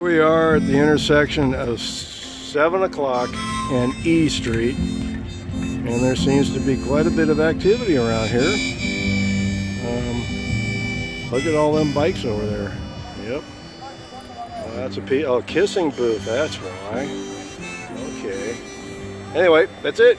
We are at the intersection of 7 o'clock and E Street. And there seems to be quite a bit of activity around here. Um, look at all them bikes over there. Yep. Well, that's a oh, kissing booth, that's why. Okay. Anyway, that's it.